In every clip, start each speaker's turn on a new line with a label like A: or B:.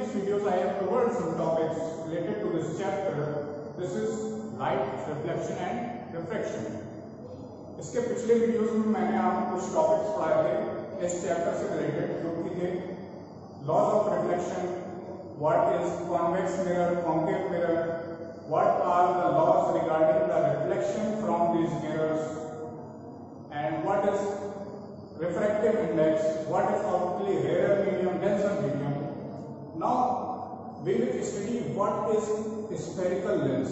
A: previous videos I have covered some topics related to this chapter. This is light, reflection and refraction. इसके पिछले videos में मैंने आपको कुछ टॉपिक्स पढ़ाए थे इस चैप्टर से रिलेटेड जो कि थे laws of reflection what is convex mirror concave mirror what are the laws regarding the reflection from these mirrors and what is refractive index, what is optically rarer medium, denser medium. Now we will study what is spherical lens.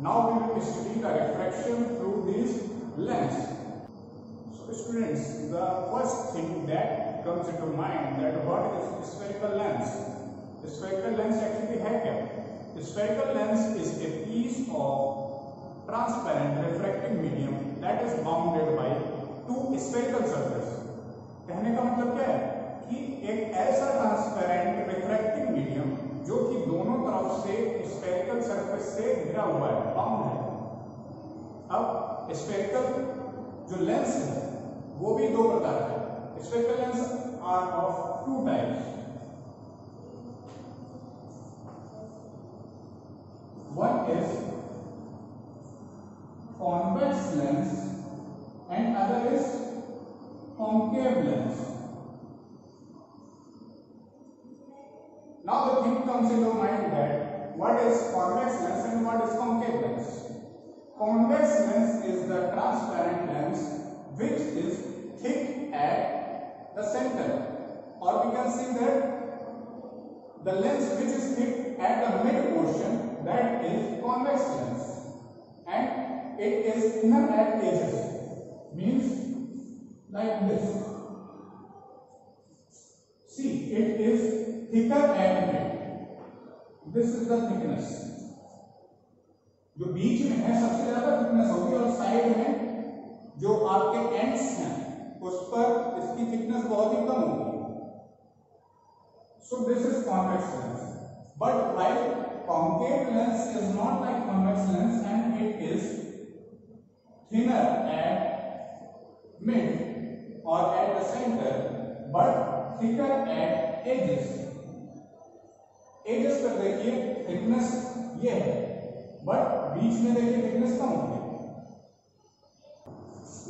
A: Now we will study the refraction through these lens. So students, the first thing that comes into mind that what is spherical lens? Spherical lens actually है क्या? Spherical lens is a piece of transparent refracting medium that is bounded by two spherical surface कहने का मतलब क्या है कि एक ऐसा ट्रांसपेरेंट रिफ्रैक्टिंग मीडियम जो कि दोनों तरफ़ से स्फेरिकल सरफेस से घिरा हुआ है बाउंड है। अब स्फेरिकल जो लेंस है, वो भी दो प्रकार का spherical lens are of two types one is convex lens and other is concave lens. Now the thing comes into mind that what is convex lens and what is concave lens. Convex lens is the transparent lens which is thick at the center. Or we can see that the lens which is thick at the mid portion that is convex lens. And it is thinner at edges. Means like this. See it is thicker at mid this is the thickness जो बीच में है सबसे ज़्यादा thickness होगी और side में जो आपके एंड्स हैं उस पर इसकी थिकनेस बहुत ही कम होगी so this is convex lens but while concave lens is not like convex lens and it is thinner at mid or at the center but thicker at edges edges पर देखिए थिकनेस ये है but बीच में देखिए thickness कम होगी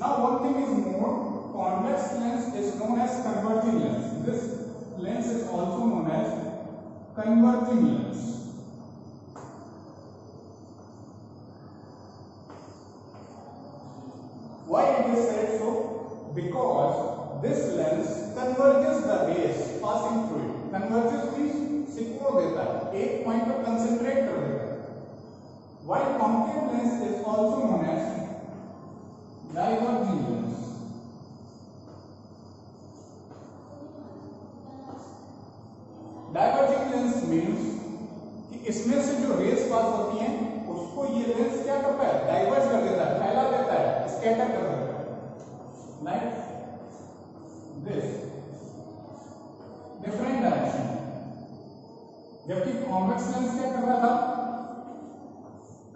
A: now one thing is more convex lens is known as converging lens this lens is also known as converging lens Why it is said so? Because this lens converges the rays passing through it. Converges means सिको देता है? एक point पर concentrate कर देता है। While concave lens is also known as diverging lens. Diverging lens means कि इसमें से जो रेस पास होती हैं, उसको ये लेंस क्या करता है? डाइवर्ज कर देता है, फैला देता है स्कैटर कर देता है। लाइक दिस जबकि कॉन्वेक्स लेंस क्या कर रहा था?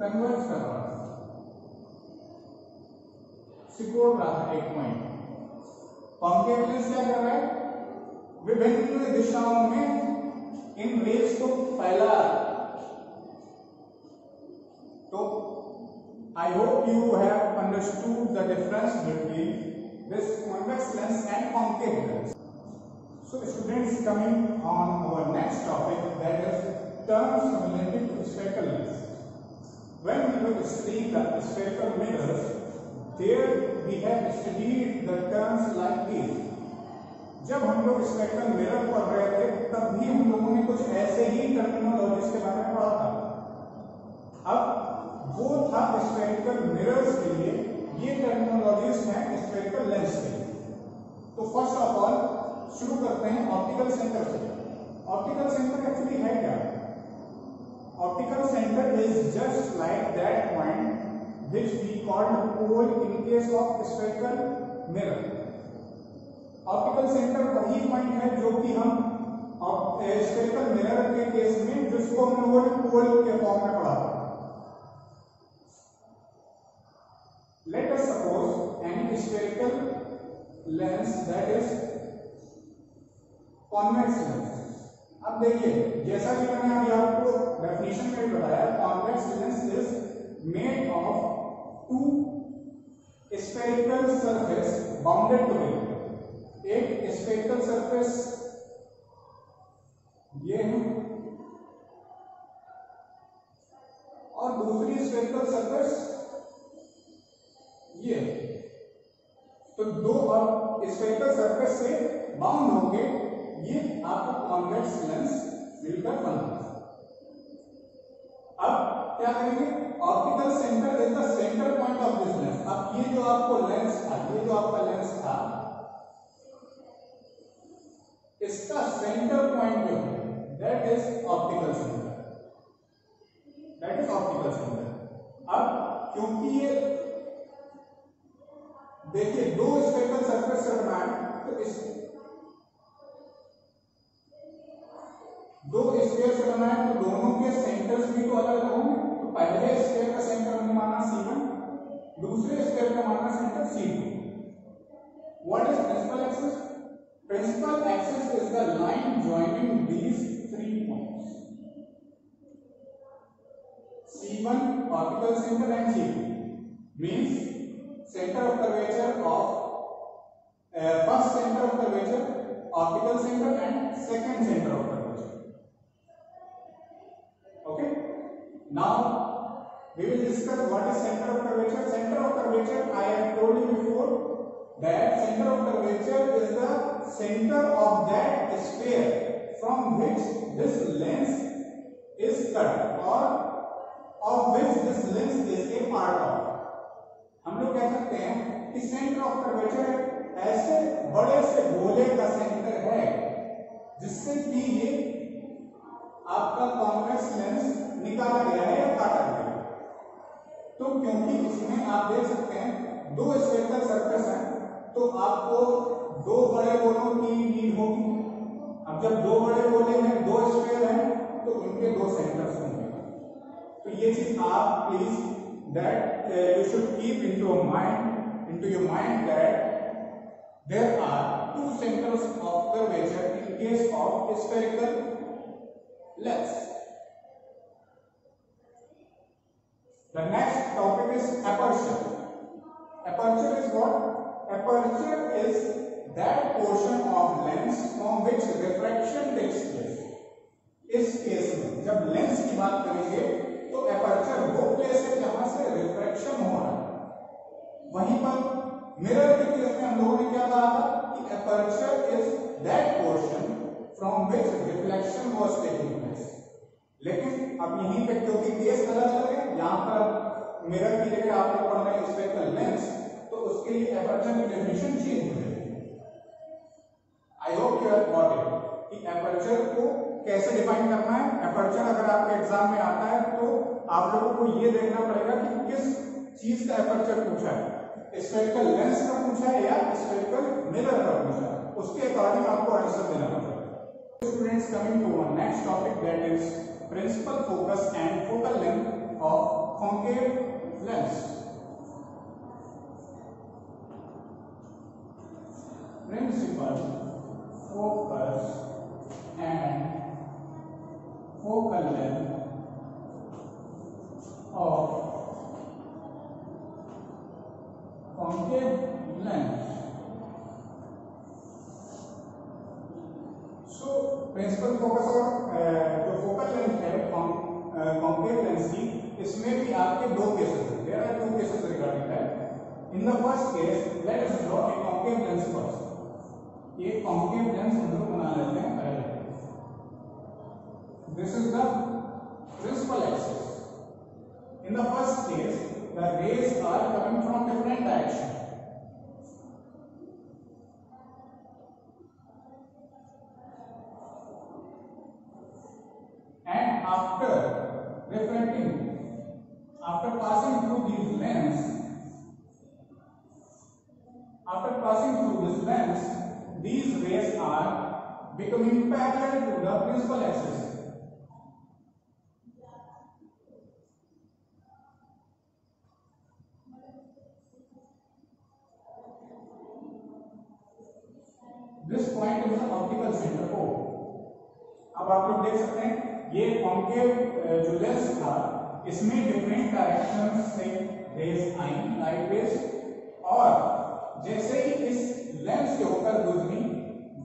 A: कन्वर्ज कर रहा था। सिकोर रहा था एक पॉइंट कॉन्केव लेंस क्या कर रहा है? विभिन्न दिशाओं में इन वेव्स को फैला तो I hope you have understood the difference between this convex lens and concave lens So, students coming on our next topic that is terms related to spherical lens. When we will study the spherical mirrors, there we have studied the terms like these. जब हम लोग spectral mirror पढ़ रहे थे तब भी हम लोगों ने कुछ ऐसे ही टर्मिनोलॉजीज के बारे में पढ़ा था अब वो था स्फेरिकल मिरर्स के लिए ये टर्मिनोलॉजीज हैं स्फेरिकल लेंस के लिए तो फ़र्स्ट ऑफ़ ऑल शुरू करते हैं ऑप्टिकल सेंटर से। ऑप्टिकल सेंटर एक्चुअली है क्या? Optical centre is just like that point which we called pole in case of spherical mirror optical centre वही पॉइंट है जो कि हम स्फेरिकल मिरर के केस में जिसको हम लोगों ने पोल के फॉर्म में पढ़ा Let us suppose any spherical lens that is convex lens अब देखिए, जैसा कि मैंने अभी आपको डेफिनेशन में बताया convex lens is made of two spherical surface bounded together एक स्फेरिकल सरफेस ये है, और दूसरी स्फेरिकल सरफेस ये तो दो और स्फेरिकल सरफेस से बाउंड होके ये आपका कॉन्वेक्स लेंस मिलकर बनता है। अब क्या करेंगे? Optical centre is the centre point of this lens अब ये जो आपको लेंस था, ये जो आपका लेंस था, इसका सेंटर पॉइंट जो है that is optical centre that is optical centre अब क्योंकि ये, देखिए, दो स्पेकल सरफेस से है तो इस स्फीयर से बना तो दोनों के सेंटर्स भी तो अलग होंगे। तो पहले स्फीयर का सेंटर हमने माना C1 दूसरे स्फीयर का माना centre C2 what is principal axis principal axis is the line joining these three points C1 optical centre and C2 means center of curvature of uh, first center of curvature optical center and second center of curvature we will discuss what is center of curvature center of curvature i have told you before that center of curvature is the center of that sphere from which this lens is cut or of which this lens is a part of हम लोग कह सकते हैं कि centre of curvature ऐसे बड़े से गोले का सेंटर है जिससे कि ये आपका कॉन्वेक्स लेंस निकाला गया है या काटा गया है तो क्योंकि इसमें आप देख सकते हैं, दो स्पेक्टर सर्कस हैं तो आपको दो बड़े गोलों की नीड होगी। अब जब दो बड़े गोले हैं, दो स्पेयर हैं तो उनके दो सेंटर्स होंगे। तो ये चीज़ आप please that you should keep in your mind into your mind that there are two centres of the major in case of spherical let's the next topic is aperture. Aperture is what? Aperture is that portion of lens from which refraction takes place. इस case में जब lens की बात करेंगे तो aperture वो place है जहाँ से रिफ्रैक्शन हो रहा है। वहीं पर मिरर के केस में हम लोगों ने क्या कहा था कि aperture is that portion from which reflection was taking लेकिन अब यहीं पे क्योंकि केस अलग अलग है यहाँ पर मिरर की जगह आप लोग पढ़ रहे स्पेक्ट्रल लेंस तो उसके लिए एपर्चर की डेफिनेशन चेंज हो जाएगी। I hope you have got it कि एपर्चर को कैसे डिफाइन करना है। एपर्चर अगर आपके एग्ज़ाम में आता है तो आप लोगों को ये देखना पड़ेगा कि किस चीज़ का एपर्चर पूछा है। स्फेरिकल लेंस का पूछा है या स्फेरिकल मिरर का पूछा है? उसके अकॉर्डिंग आपको आंसर देना पड़ेगा। Students coming to next topic that is principal focus and focal length of concave lens. Principal focus in the first case let us draw a concave lens first ये concave lens हम लोग बना लेते हैं पहले this is the principal axis in the first case the rays are coming from different direction and after reflecting after passing through these lens after passing through this lens these rays are becoming parallel to the principal axis this point is optical centre O अब आप लोग देख सकते हैं ये concave जो lens था इसमें डिफरेंट डायरेक्शन से रेज आई लाइट रेज जैसे ही इस लेंस से होकर गुजरी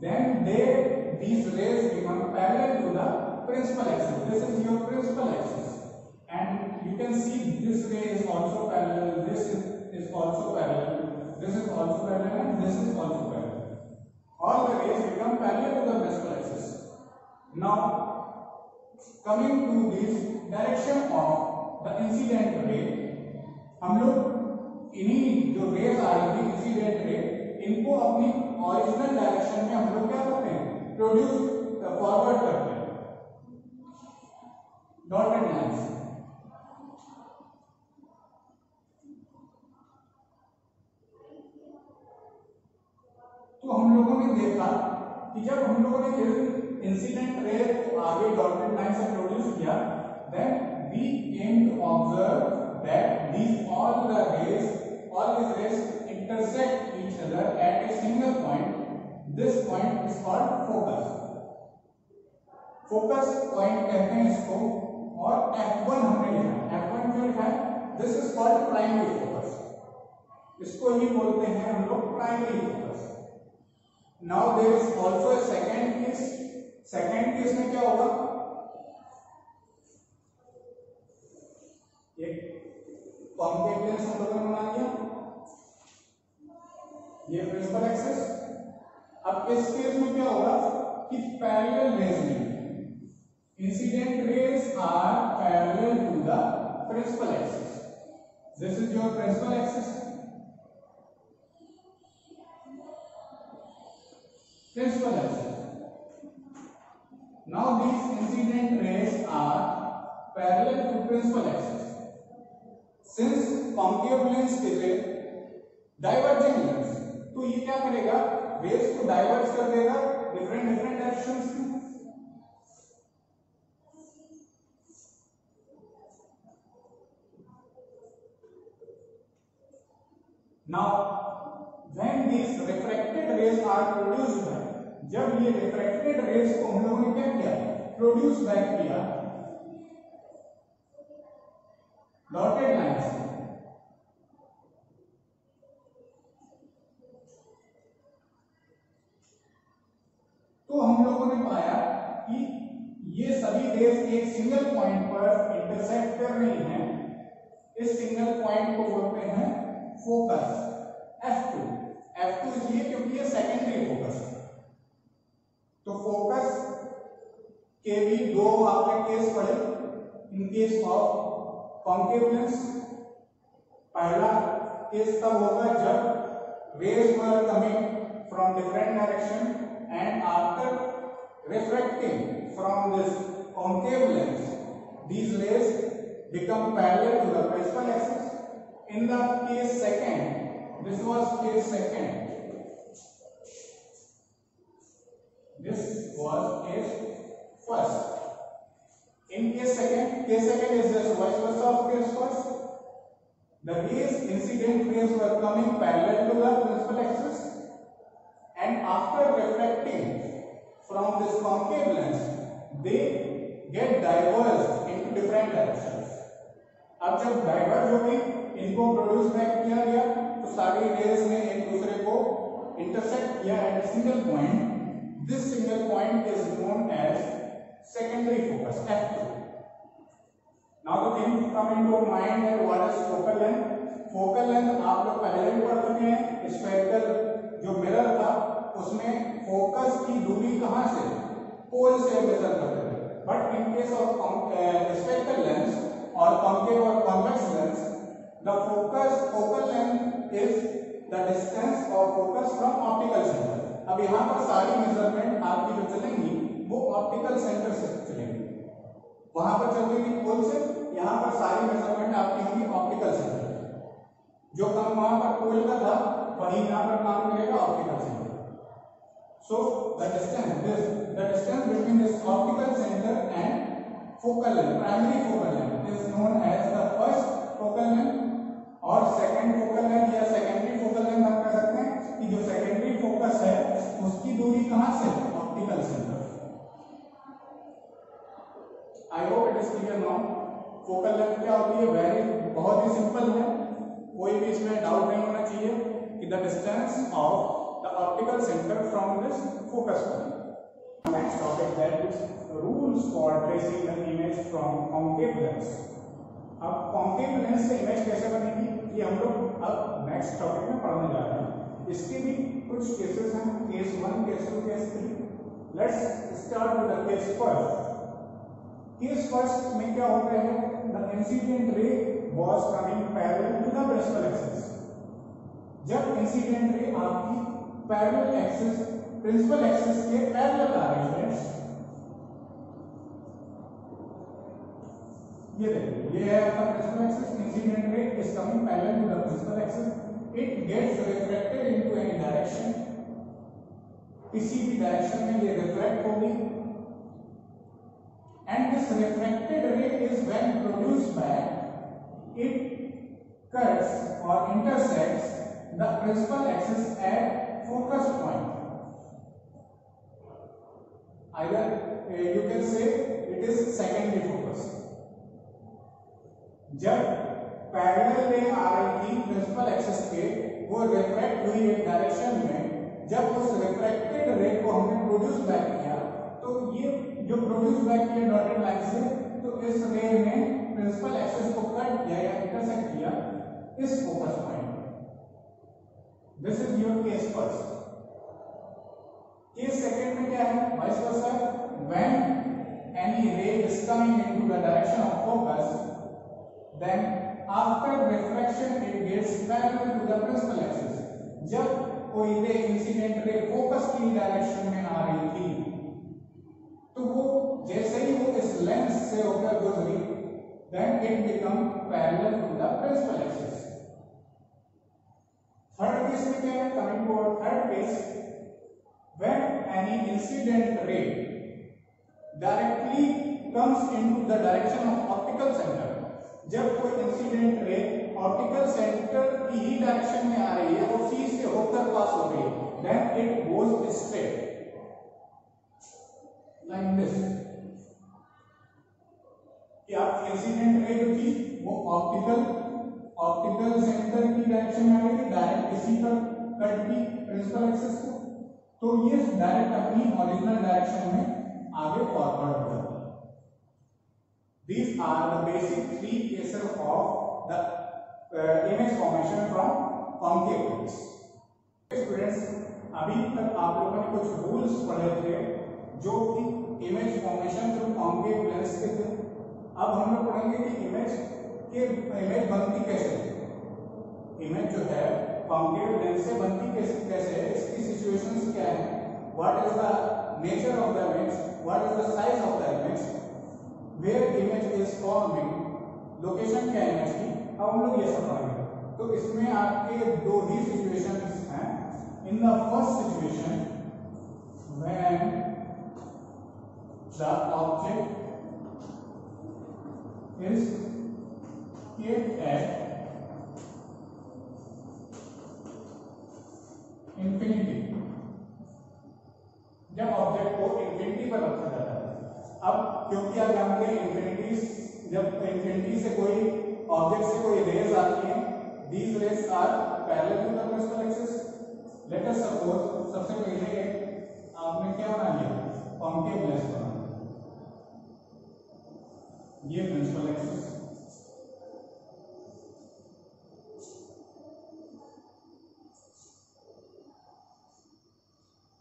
A: then they these rays become parallel to the principal axis this is your principal axis and you can see this ray is also parallel this is also parallel this is also parallel and this is also parallel all the rays become parallel to the principal axis now coming to this direction of the incident ray हम लोग इन्हीं जो race आ रही थी incident ray इनको अपनी original direction में हम लोग क्या करते हैं? प्रोड्यूस फॉरवर्ड करते हैं। डॉटेड लाइन से तो हम लोगों ने देखा कि जब हम लोगों ने इंसिडेंट रे को आगे डॉटेड लाइन से प्रोड्यूस किया then we came to observe that these all the rays all these rays intersect each other at a single point. This point is called focus. Focus point कहते हैं इसको, और F1 हमने लिखा। है F1 क्यों लिखा है? This is called primary focus इसको ही बोलते हैं हम लोग primary focus now there is also second case second case में क्या होगा एक कॉन्केव लेंस हम लोगों ने बना लिया ये प्रिंसिपल एक्सेस अब इस केस में क्या होगा कि पैरेलल रेज नहीं incident rays are parallel to the principal axis this is your principal axis principal axis now this incident rays are parallel to principal axis since पंकियो planes के लिए diverging lens तो ये क्या करेगा? रेस को diverge कर देगा different different now, when these refracted rays are produced back जब ये refracted rays को हम लोगों ने क्या किया? प्रोड्यूस बैक किया डॉटेड लाइन से तो हम लोगों ने पाया कि ये सभी रेस एक सिंगल पॉइंट पर कर रही हैं। इस सिंगल पॉइंट को बोलते हैं फोकस F2 F2 इसलिए क्योंकि ये सेकेंडरी फोकस है। तो फोकस के भी दो आपने केस पढ़े। In case of concave lens पहला केस तब होगा जब rays were coming from different direction and after from this concave lens these rays become parallel to the principal axis. In the case second this was case second. This was case first. In case second case second is just vice versa of case first. The rays incident rays were coming parallel to the principal axis. And after refracting from this concave lens they get diverged into different directions अब जब diverge हो गई इनको produce back किया गया तो सारी raise ने एक दूसरे को इंटरसेक्ट किया at single point this single point is known as secondary focus F2 now the thing come into your mind that what is focal length? Focal length आप लोग पहले भी पढ़ चुके हैं स्फेरिकल जो मिरर था, उसमें फोकस की दूरी कहाँ से? पोल से मेजर करते थे। But in case of spectral lens और कॉन्केव और convex lens the focus focal length is the distance of focus from optical centre अब यहाँ पर सारी मेज़रमेंट आपकी जो चलेंगी, वो ऑप्टिकल सेंटर से चलेंगी। वहाँ पर चल पोल से, यहाँ पर सारी मेज़रमेंट आपकी होंगी ऑप्टिकल सेंटर जो काम वहाँ पर पोल का था, वही यहाँ पर काम करेगा optical centre so, the distance, this, the distance between this optical center and focal length, primary focal length is known as the first focal length और सेकेंड फोकल लेंथ या सेकेंडरी फोकल लेंथ हम कह सकते हैं कि जो secondary focus है, उसकी दूरी कहाँ से optical centre I hope it is clear now focal length क्या होती है? वेरी बहुत ही सिंपल है। कोई भी इसमें डाउट नहीं होना चाहिए कि the distance of the optical centre from this focus point next topic that is rules for tracing the image from concave अब कॉन्केव लेंस से इमेज कैसे बनेगी? ये हम लोग अब नेक्स्ट टॉपिक में पढ़ने जा रहे हैं। इसके भी कुछ केसेस हैं। Case one case two case three let's start with case first case first में क्या होता है? The incident ray was coming parallel to the principal axis जब इंसिडेंट रे आपकी पैरेलल एक्सिस प्रिंसिपल एक्सिस के पैरेलल आ रही है ये देखिए, ये है आपका principal axis incident ray is coming parallel to the principal axis it gets reflected into any direction किसी भी डायरेक्शन में ये रिफ्लेक्ट होगी. And this refracted ray is when produced back it cuts or intersects the principal axis at focus point. Either uh, you can say it is secondary focus. जब parallel ray आ रही थी principal axis के वो refract हुई एक direction में जब उस रिफ्रैक्टेड रे को हमने प्रोड्यूस बैक किया तो ये जो प्रोड्यूस बैक किया डॉटेड लाइन से तो इस रे ने प्रिंसिपल एक्सिस को कट किया या इंटरसेक्ट किया इस focus point this is your case first second में क्या है? Vice versa when any ray is coming into the direction of focus then after reflection, it gets parallel to the principal axis. जब कोई ray incident ray focus की direction में आ रही थी तो वो जैसे ही वो इस लेंस से होकर गुजरी, then it become parallel to the principal axis. Third case में क्या है? Coming to our third case when any incident ray directly comes into the direction of optical center. जब कोई इंसिडेंट रे ऑप्टिकल सेंटर की ही direction में आ रही है उसी से होकर पास हो रही है then it goes straight like this आप इंसिडेंट रे जो थी वो ऑप्टिकल ऑप्टिकल सेंटर की डायरेक्शन में आ रही थी डायरेक्ट इसी पर कट की प्रिंसिपल एक्सिस को तो ये डायरेक्ट अपनी ओरिजिनल डायरेक्शन में आगे फॉरवर्ड हो जाती है। These are the basic three cases of the uh, image formation from. Students, अभी तक आप लोगों ने कुछ रूल्स पढ़े थे जो कि image formation through concave lens के थे। अब हम लोग पढ़ेंगे कि इमेज के इमेज बनती कैसे इमेज जो है कॉन्केव लेंस से बनती कैसे कैसे है? इसकी सिचुएशंस क्या है? What is the nature of the image what is the size of the image where image is forming? Location क्या है इमेज की? अब हम लोग ये सब पढ़ेंगे तो इसमें आपके दो ही सिचुएशंस हैं। In the first situation when the object is kept at infinity जब ऑब्जेक्ट को इंफिनिटी पर रखा जाता है अब क्योंकि आप जानते हैं इंफिनिटी जब इंफिनिटी से कोई ऑब्जेक्ट से कोई रेज आती है these rays are parallel to the principal axis let us suppose सबसे पहले आपने क्या बना लिया कॉन्केव लेंस बना। ये प्रिंसिपल एक्सिस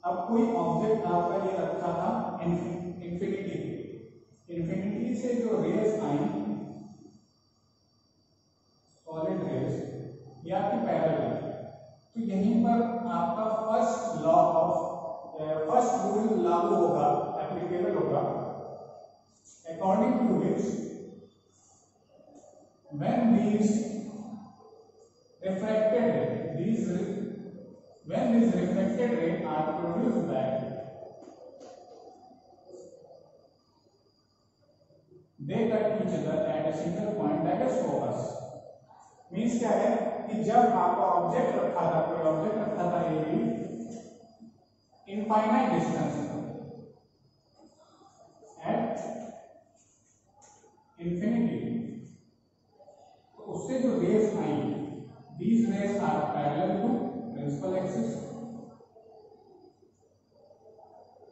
A: अब कोई ऑब्जेक्ट आपका ये रखा था infinity this is your radius i solid radius ये आपकी पैरल तो यहीं पर आपका first law of first rule लागू होगा एप्लीकेबल होगा। According to which when these reflected ray these when these reflected ray are produce by they cut each other at a single point that is focus. Means क्या है? कि जब आपका object रखा था, कोई ऑब्जेक्ट रखा था ये भी इनफाइनाइट डिस्टेंस एट इंफिनिटी तो उससे जो rays I these rays are parallel to principal axis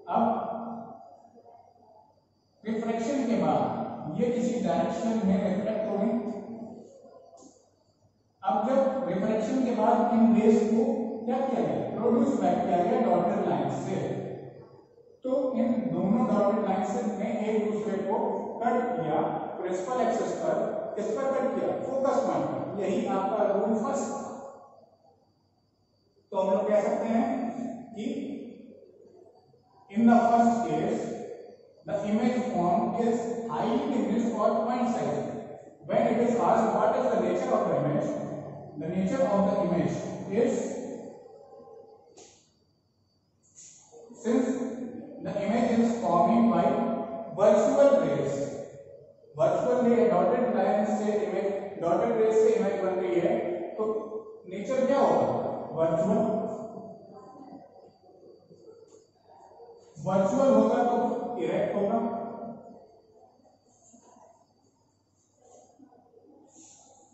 A: अब रिफ्रैक्शन के बाद ये किसी डायरेक्शन में रिफ्लेक्ट हो गई अब जब रिफ्रैक्शन के बाद इन रेस को क्या किया गया? प्रोड्यूस बैक किया गया डॉटेड लाइन से। तो इन दोनों डॉटेड लाइन से ने एक दूसरे को कट किया प्रिंसिपल एक्सिस पर किस पर कट किया फोकस पॉइंट पर यही आपका रूल फ़र्स्ट तो हम लोग कह सकते हैं कि in the first case the image form is highly diminished or point size when it is asked what is the nature of the image the nature of the image is since the image is forming by virtual rays virtual ray dotted line से image dotted rays से image बन रही है तो nature क्या होगा virtual virtual होगा तो इरेक्ट होगा?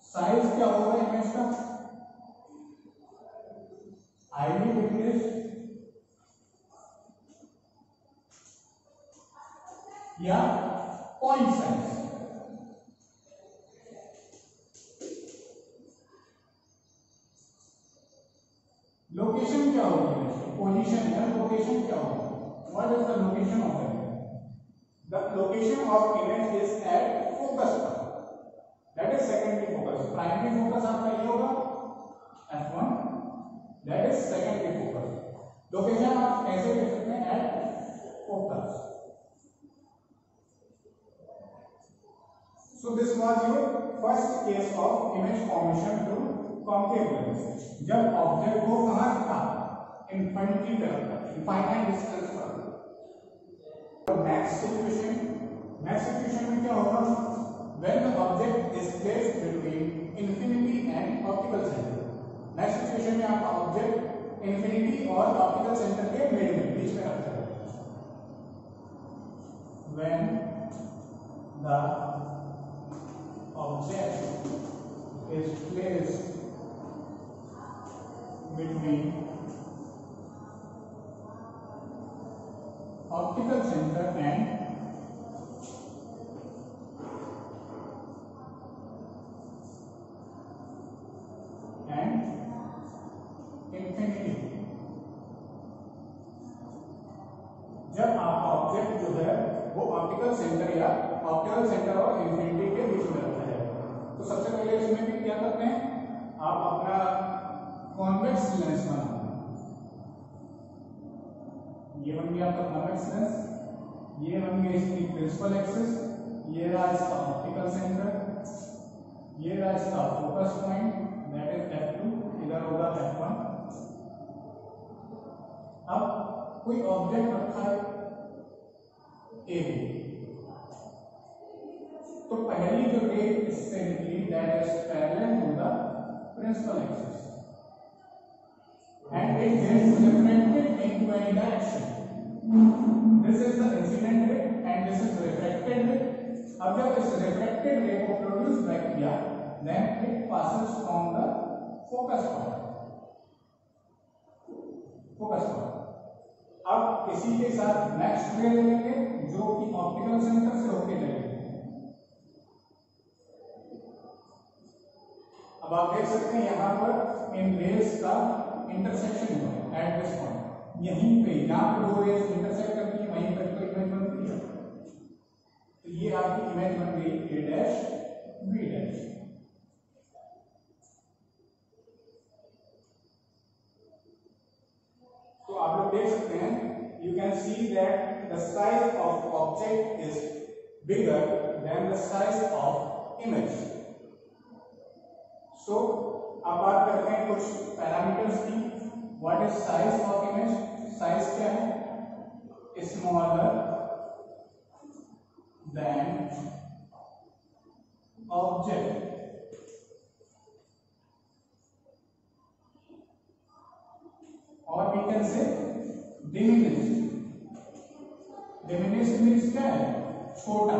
A: साइज़ क्या होगा इमेज का हाईली डिक्रीज या पॉइंट साइज़ लोकेशन क्या होगी पोजीशन या लोकेशन क्या होगी? What is the location of the location of image is at focus that is secondary focus primary focus आपका ये होगा. F1 that is secondary focus location आप कैसे कह सकते हैं? At focus So this was your first case of image formation through concave lens. जब object को कहाँ पे रखा. इनफाइनाइट डिस्टेंस पर नेक्स्ट सिचुएशन नेक्स्ट सिचुएशन में क्या होगा when the object is placed between infinity and optical center next situation में आपका ऑब्जेक्ट इंफिनिटी और ऑप्टिकल सेंटर के मिड में बीच में रखा है when the object is placed between lens ये बन गया इसकी प्रिंसिपल एक्सिस ये रहा इसका ऑप्टिकल सेंटर ये रहा इसका focus point that is f2 इधर होगा f1 अब कोई ऑब्जेक्ट रखा है? ए तो पहली जो रे इससे निकली that is parallel to the principal axis and it is reflected into any direction ray and this is reflected ray अब जब इस रिफ्लेक्टेड रे को प्रोड्यूस बैक किया जो कि ऑप्टिकल सेंटर से होके जाएगी। अब आप देख सकते हैं यहाँ पर इन रेस का इंटरसेक्शन हुआ एट दिस पॉइंट यहीं पे यहाँ पे दो रेस इंटरसेक्ट करती है, वहीं पर तो इमेज बनती है तो ये आपकी इमेज बन गई ए डैश बी डैश तो आप लोग देख सकते हैं you can see that the size of object is bigger than the size of image. So अब बात करते हैं कुछ पैरामीटर्स की। What is size of image size क्या है? स्मॉलर देन ऑब्जेक्ट और we can say diminish diminish means क्या है? छोटा.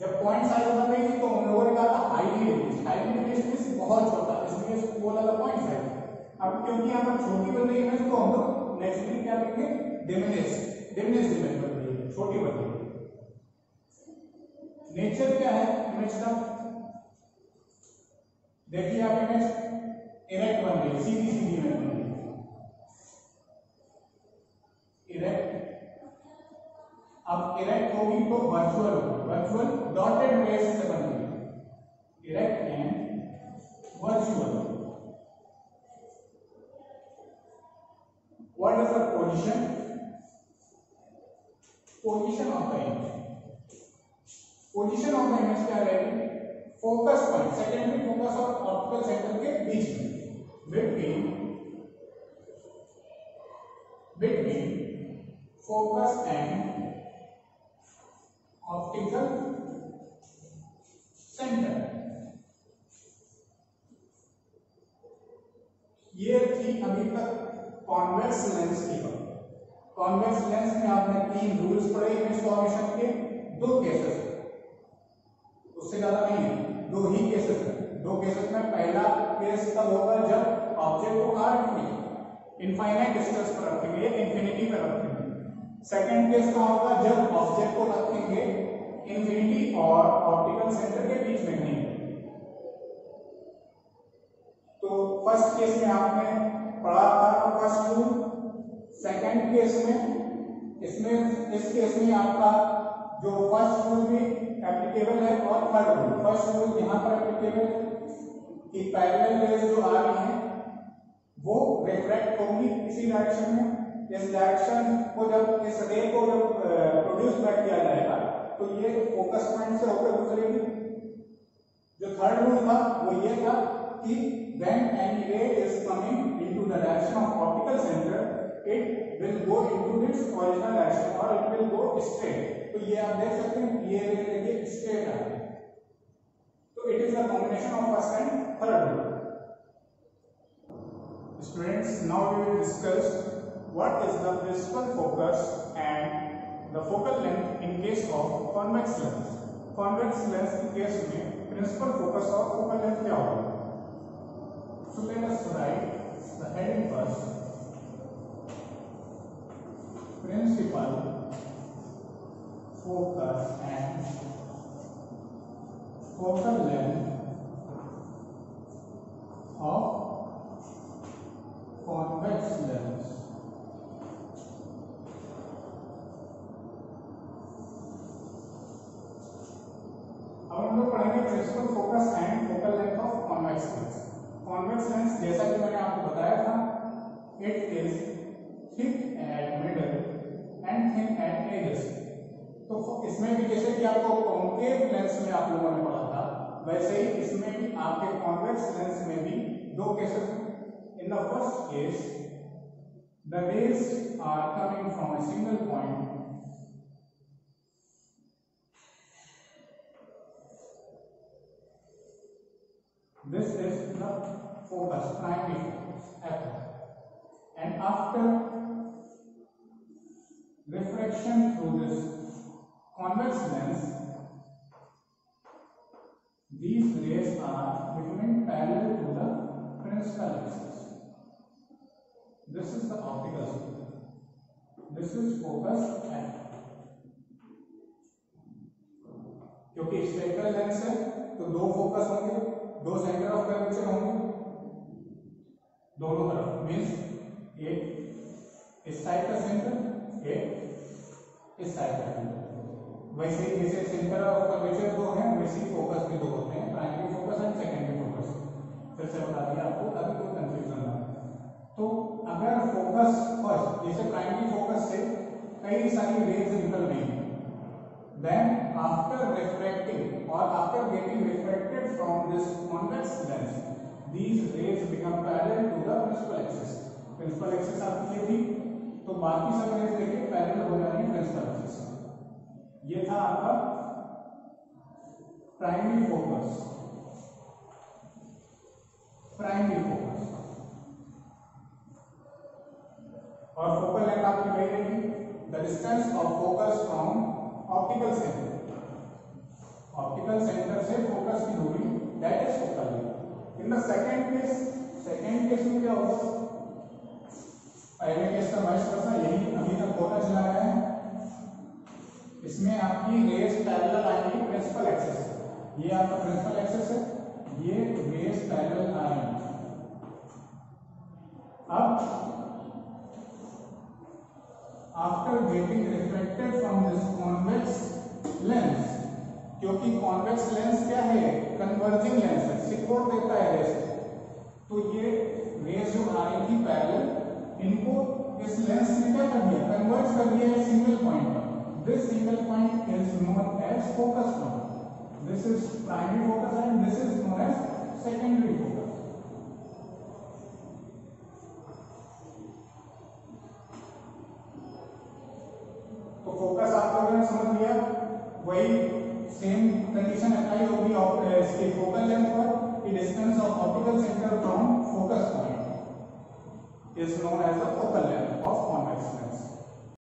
A: जब पॉइंट साइज़ होता नहीं थी तो हम लोगों ने कहा था highly diminish high diminish means बहुत छोटा. इसलिए इसको बोला पॉइंट साइज़ अब क्योंकि यहाँ पर छोटी बन रही है तो हम लोग नेचुरली क्या लिखेंगे? डिमिनिश डिमिनिश इमेज बन रही है, छोटी बन रही है। नेचर क्या है? इमेज का? देखिए आप इमेज इरेक्ट बन रही है सीधी सीधी इमेज बन रही है इरेक्ट अब इरेक्ट होगी तो वर्चुअल वर्चुअल डॉटेड रेस से बन रही है erect and virtual what is the position? Position of the image. Position of the image क्या रहेगी फोकस पॉइंट सेकेंडरी फोकस और ऑप्टिकल सेंटर के बीच में. Between between focus and optical centre ये थी अभी तक कॉन्वेक्स लेंस की बात। कॉन्वेक्स लेंस में आपने तीन रूल्स पढ़े इमेज फॉर्मेशन के। दो केसेस उससे ज़्यादा नहीं है। दो ही केसेस है। दो केसेस में पहला केस तब होगा जब ऑब्जेक्ट को आर्ट में इनफाइनाइट डिस्टेंस पर रखेंगे इंफिनिटी पर रखेंगे। सेकंड केस का होगा? जब ऑब्जेक्ट को रखेंगे इंफिनिटी और ऑप्टिकल सेंटर के बीच में नहीं। तो फ़र्स्ट केस में आपने पढ़ा था फ़र्स्ट रूल सेकंड केस में, इसमें, इस केस में आपका जो फ़र्स्ट रूल भी एप्लीकेबल है और थर्ड रूल फ़र्स्ट रूल यहाँ पर एप्लीकेबल है कि पैरेलल रेज जो आ रही हैं, वो रिफ्रैक्ट होंगी इसी डायरेक्शन में। इस डायरेक्शन को जब, इस रे को जब प्रोड्यूस बैक किया जाएगा तो ये फोकस पॉइंट से होकर गुजरेगी। जो थर्ड रूल था, वो ये था कि when any ray is coming into the direction of optical center it will go into its original direction or it will go straight तो ये आप देख सकते हैं ये रे देखिए स्ट्रेट आ रही है तो it is the combination of first and third students now we will discuss what is the principal focus and the focal length in case of convex lens convex lens के केस में principal focus और focal length क्या होगा So let us write the heading first. Principal, focus and focal length of convex lens. अब हम लोग पढ़ेंगे principal focus and focal length of convex lens convex lens जैसा कि मैंने आपको बताया था it is thick at middle and thin at edges तो इसमें भी जैसे कि आपको कॉन्केव लेंस में आप लोगों ने पढ़ा था वैसे ही इसमें भी आपके कॉन्वेक्स लेंस में भी दो cases in the first case the rays are coming from a single point This is the focus, primary focus, F. And after refraction through this convex lens, these rays are becoming parallel to the principal axis. This is the optical center. This is focus F. क्योंकि spectral lens है तो दो focus होंगे दो centre of curvature होंगे दोनों तरफ़ means एक इस साइड का सेंटर एक इस साइड का सेंटर वैसे जैसे सेंटर ऑफ़ कर्वेचर दो हैं, वैसे ही फोकस भी दो होते हैं primary focus and secondary focus फिर से बता दिया आपको ताकि कोई कंफ्यूजन ना तो अगर फोकस फ़र्स्ट जैसे प्राइमरी फोकस से कई सारी रेज निकल रही हैं, then after refracting or after getting refracted from this convex lens, these rays become parallel to the principal axis. Principal axis आपकी ये थी तो बाकी सब रेज देखिए पैरेलल हो जाएँगे प्रिंसिपल एक्सिस। ये था आपका प्राइमरी फोकस प्राइमरी फोकस और फोकल लेंथ आपकी वही रहेगी the distance of focus from optical centre optical centre से फोकस की दूरी that is focal length in the second case second case में क्या होगा पहले केस का वाइस वर्सा यही अभी तक होता चला गया है। इसमें आपकी रेस पैरेलल आएँगी प्रिंसिपल एक्सेस ये आपका प्रिंसिपल एक्सेस है, ये रेस पैरेलल आएँगी अब after getting reflected from this convex lens क्योंकि कॉन्वेक्स लेंस क्या है? कन्वर्जिंग लेंस है। सिकोड़ देता है रेस तो ये रेस जो आ रही थी पैरेलल इनको इस लेंस ने क्या कर दिया, कन्वर्ज कर दिया है सिंगल पॉइंट पर। This single point is known as focus point. This is primary focus and this is known as secondary focus. तो फोकस आप लोगों ने समझ लिया वही सेम कंडीशन अप्लाई होगी इसके फोकल लेंथ पर distance of optical centre from focus point is known as the focal length of convex lens